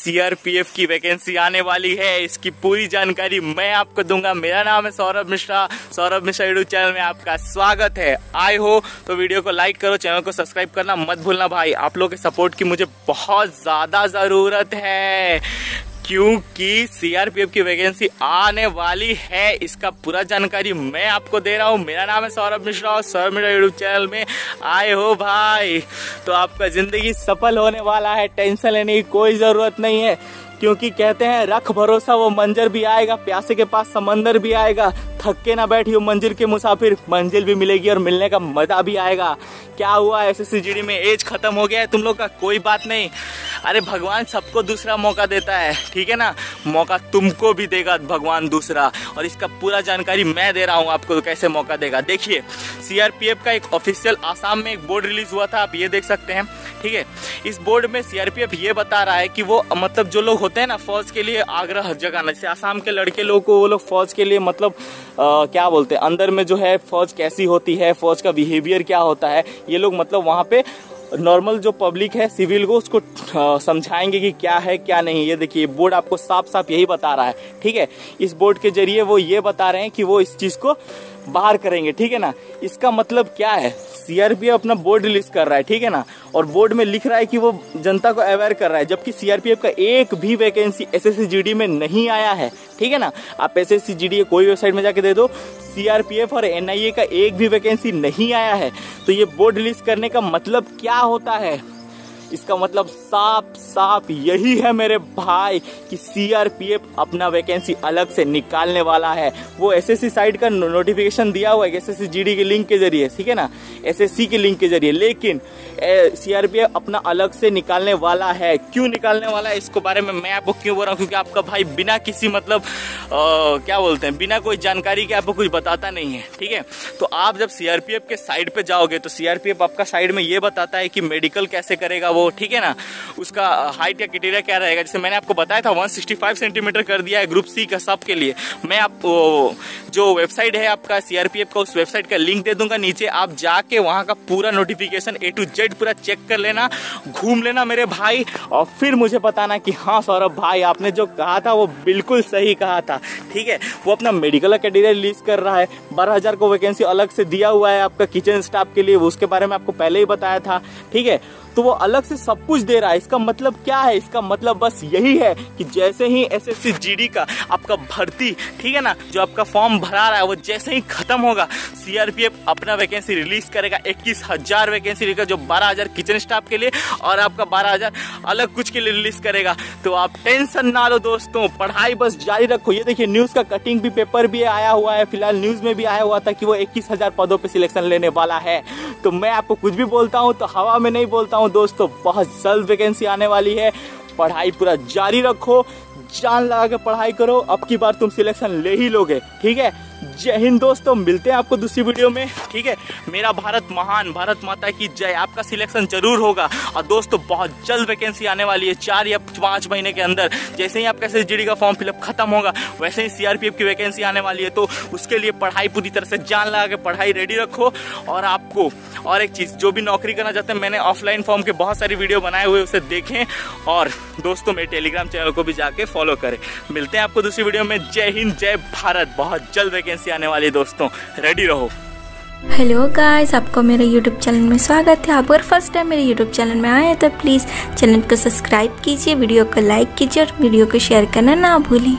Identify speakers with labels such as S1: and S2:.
S1: CRPF की vacancy आने वाली है। इसकी पूरी जानकारी मैं आपको दूँगा। मेरा नाम है सौरभ मिश्रा। सौरभ मिश्रा यूट्यूब चैनल में आपका स्वागत है। आए हो तो वीडियो को लाइक करो चैनल को सब्सक्राइब करना मत भूलना भाई। आप लोग के सपोर्ट की मुझे बहुत ज़्यादा ज़रूरत है। क्योंकि सीआरपीएफ की वैकेंसी आने वाली है, इसका पूरा जानकारी मैं आपको दे रहा हूँ। मेरा नाम है सौरभ मिश्रा और सौरभ मिश्रा यूट्यूब चैनल में आए हो भाई। तो आपका ज़िंदगी सफल होने वाला है, टेंशन लेने की कोई ज़रूरत नहीं है। क्योंकि कहते हैं, रख भरोसा, वो मंजर भी आएगा, प्यासे के पास समंदर भी आएगा। थक के ना बैठियो मंजिल के मुसाफिर, मंजिल भी मिलेगी और मिलने का मज़ा भी आएगा। क्या हुआ एस एस में? एज खत्म हो गया है, तुम लोग का कोई बात नहीं। अरे भगवान सबको दूसरा मौका देता है, ठीक है ना? मौका तुमको भी देगा भगवान दूसरा। और इसका पूरा जानकारी मैं दे रहा हूँ आपको तो कैसे मौका देगा। देखिए सीआरपीएफ का एक ऑफिशियल आसाम में एक बोर्ड रिलीज़ हुआ था, आप ये देख सकते हैं, ठीक है? इस बोर्ड में सीआरपीएफ ये बता रहा है कि वो मतलब जो लोग होते हैं ना फौज के लिए आग्रह जगाना जैसे आसाम के लड़के लोग को वो लोग फौज के लिए मतलब आ, क्या बोलते हैं अंदर में जो है फौज कैसी होती है फौज का बिहेवियर क्या होता है ये लोग मतलब वहाँ पे नॉर्मल जो पब्लिक है सिविल को उसको समझाएँगे कि क्या है क्या नहीं। ये देखिए बोर्ड आपको साफ़ साफ़ यही बता रहा है। ठीक है? इस बोर्ड के ज़रिए वो ये बता रहे हैं कि वो इस चीज़ को बाहर करेंगे, ठीक है ना? इसका मतलब क्या है? सीआरपीएफ अपना बोर्ड रिलीज़ कर रहा है, ठीक है ना? और बोर्ड में लिख रहा है कि वो जनता को अवेयर कर रहा है, जबकि सीआरपीएफ का एक भी वैकेंसी एस एस में नहीं आया है, ठीक है ना? आप एस एस कोई वेबसाइट में जाके दे दो सीआरपीएफ और एनआईए का एक भी वैकेंसी नहीं आया है। तो ये बोर्ड रिलीज़ करने का मतलब क्या होता है? इसका मतलब साफ़ साफ़ यही है मेरे भाई कि सीआरपीएफ अपना वैकेंसी अलग से निकालने वाला है। वो एसएससी साइट का नोटिफिकेशन दिया हुआ है एसएससी जीडी के लिंक के ज़रिए ठीक है ना? एसएससी के लिंक के ज़रिए। लेकिन सीआरपीएफ अपना अलग से निकालने वाला है। क्यों निकालने वाला है? इसको बारे में मैं आपको क्यों बोल रहा हूँ? क्योंकि आपका भाई बिना किसी मतलब आ, क्या बोलते हैं? बिना कोई जानकारी के आपको कुछ बताता नहीं है ठीक है? तो आप जब सीआरपीएफ के साइड पे जाओगे तो सीआरपीएफ आपका साइड में ये बताता है कि मेडिकल कैसे करेगा वो ठीक है ना? उसका हाइट या क्रिटेरिया क्या रहेगा? जैसे मैंने आपको बताया था 165 सेंटीमीटर कर दिया है ग्रुप सी का सब के लिए। मैं आप जो वेबसाइट है आपका सीआरपीएफ का, उस वेबसाइट का लिंक दे दूँगा नीचे। आप जाके वहाँ का पूरा नोटिफिकेशन ए टू जेड पूरा चेक कर लेना, घूम लेना मेरे भाई, और फिर मुझे बताना कि हाँ सौरभ भाई, आपने जो कहा था, वो बिल्कुल सही कहा था। ठीक है? वो अपना मेडिकल कैटेगरी रिलीज़ कर रहा है। बारह हज़ार को वैकेंसी अलग से दिया हुआ है आपका किचन स्टाफ के लिए। उसके बारे में आपको पहले ही बताया था। ठीक है? तो वो अलग से सब कुछ दे रहा है। इसका मतलब क्या है? इसका मतलब बस यही है कि जैसे ही एस एस का आपका भर्ती, ठीक है ना, जो आपका फॉर्म भरा रहा है, वो जैसे ही खत्म होगा सीआरपीएफ अपना वैकेंसी रिलीज़ करेगा। इक्कीस हज़ार वैकेंसी लेकर जो बारह हज़ार किचन स्टाफ के लिए और आपका बारह हज़ार अलग कुछ के लिए रिलीज़ करेगा। तो आप टेंशन ना लो दोस्तों, पढ़ाई बस जारी रखो। ये देखिए न्यूज़ का कटिंग भी पेपर भी आया हुआ है, फ़िलहाल न्यूज़ में भी आया हुआ था कि वो इक्कीस हज़ार पदों पर सिलेक्शन लेने वाला है। तो मैं आपको कुछ भी बोलता हूँ तो हवा में नहीं बोलता हूँ दोस्तों, बहुत जल्द वैकेंसी आने वाली है। पढ़ाई पूरा जारी रखो, जान लगा के पढ़ाई करो। अब की बार तुम सिलेक्शन ले ही लोगे, ठीक है? जय हिंद दोस्तों, मिलते हैं आपको दूसरी वीडियो में। ठीक है? मेरा भारत महान, भारत माता की जय। आपका सिलेक्शन ज़रूर होगा। और दोस्तों, बहुत जल्द वैकेंसी आने वाली है। चार या पाँच महीने के अंदर। जैसे ही आपका एस का फॉर्म फिलअप खत्म होगा, वैसे ही सीआरपीएफ की वैकेंसी आने वाली है। तो उसके लिए पढ़ाई पूरी तरह से जान लगा के पढ़ाई रेडी रखो। और आपको और एक चीज़, जो भी नौकरी करना चाहते हैं, मैंने ऑफलाइन फॉर्म के बहुत सारी वीडियो बनाए हुए उसे देखें। और दोस्तों, मेरे टेलीग्राम चैनल को भी जाके फॉलो करें। मिलते हैं आपको दूसरी वीडियो में। जय हिंद, जय भारत। बहुत जल्द वैकेंसी आने वाली दोस्तों रेडी रहो।
S2: हेलो गाइस आपको मेरे यूट्यूब चैनल में स्वागत है। आप अगर फ़र्स्ट टाइम मेरे यूट्यूब चैनल में आए हैं तो प्लीज़ चैनल को सब्सक्राइब कीजिए वीडियो को लाइक कीजिए और वीडियो को शेयर करना ना भूलें।